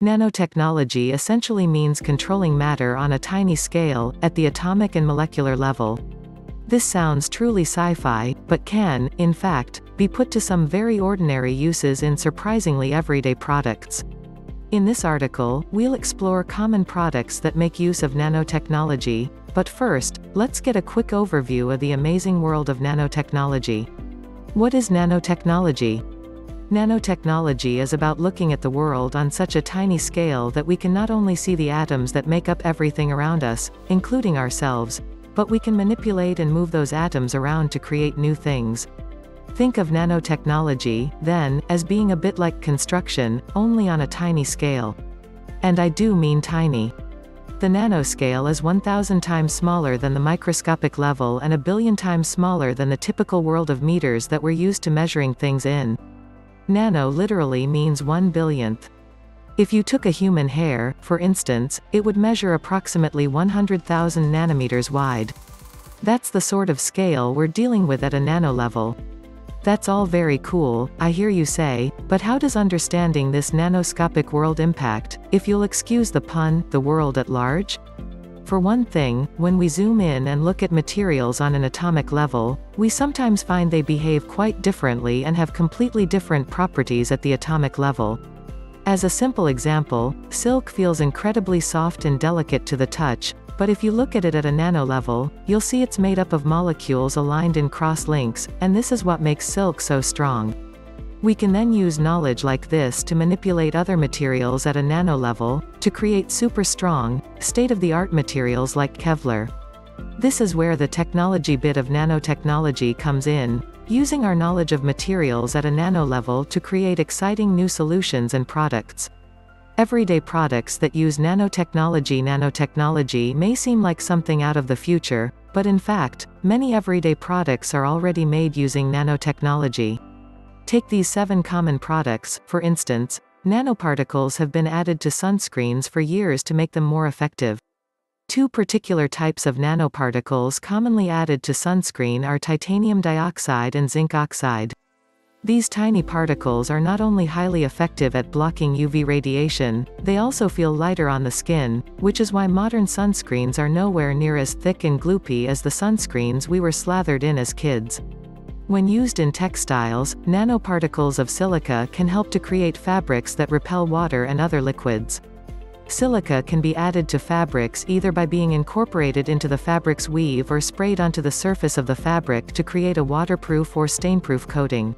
Nanotechnology essentially means controlling matter on a tiny scale, at the atomic and molecular level. This sounds truly sci-fi, but can, in fact, be put to some very ordinary uses in surprisingly everyday products. In this article, we'll explore common products that make use of nanotechnology, but first, let's get a quick overview of the amazing world of nanotechnology. What is nanotechnology? Nanotechnology is about looking at the world on such a tiny scale that we can not only see the atoms that make up everything around us, including ourselves, but we can manipulate and move those atoms around to create new things. Think of nanotechnology, then, as being a bit like construction, only on a tiny scale. And I do mean tiny. The nanoscale is 1000 times smaller than the microscopic level and a billion times smaller than the typical world of meters that we're used to measuring things in. Nano literally means one billionth. If you took a human hair, for instance, it would measure approximately 100,000 nanometers wide. That's the sort of scale we're dealing with at a nano level. That's all very cool, I hear you say, but how does understanding this nanoscopic world impact, if you'll excuse the pun, the world at large? For one thing, when we zoom in and look at materials on an atomic level, we sometimes find they behave quite differently and have completely different properties at the atomic level. As a simple example, silk feels incredibly soft and delicate to the touch, but if you look at it at a nano level, you'll see it's made up of molecules aligned in cross links, and this is what makes silk so strong. We can then use knowledge like this to manipulate other materials at a nano level, to create super strong, state-of-the-art materials like Kevlar. This is where the technology bit of nanotechnology comes in, using our knowledge of materials at a nano level to create exciting new solutions and products. Everyday products that use nanotechnology Nanotechnology may seem like something out of the future, but in fact, many everyday products are already made using nanotechnology. Take these seven common products, for instance, nanoparticles have been added to sunscreens for years to make them more effective. Two particular types of nanoparticles commonly added to sunscreen are titanium dioxide and zinc oxide. These tiny particles are not only highly effective at blocking UV radiation, they also feel lighter on the skin, which is why modern sunscreens are nowhere near as thick and gloopy as the sunscreens we were slathered in as kids. When used in textiles, nanoparticles of silica can help to create fabrics that repel water and other liquids. Silica can be added to fabrics either by being incorporated into the fabric's weave or sprayed onto the surface of the fabric to create a waterproof or stainproof coating.